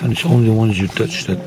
It's only the ones you touch that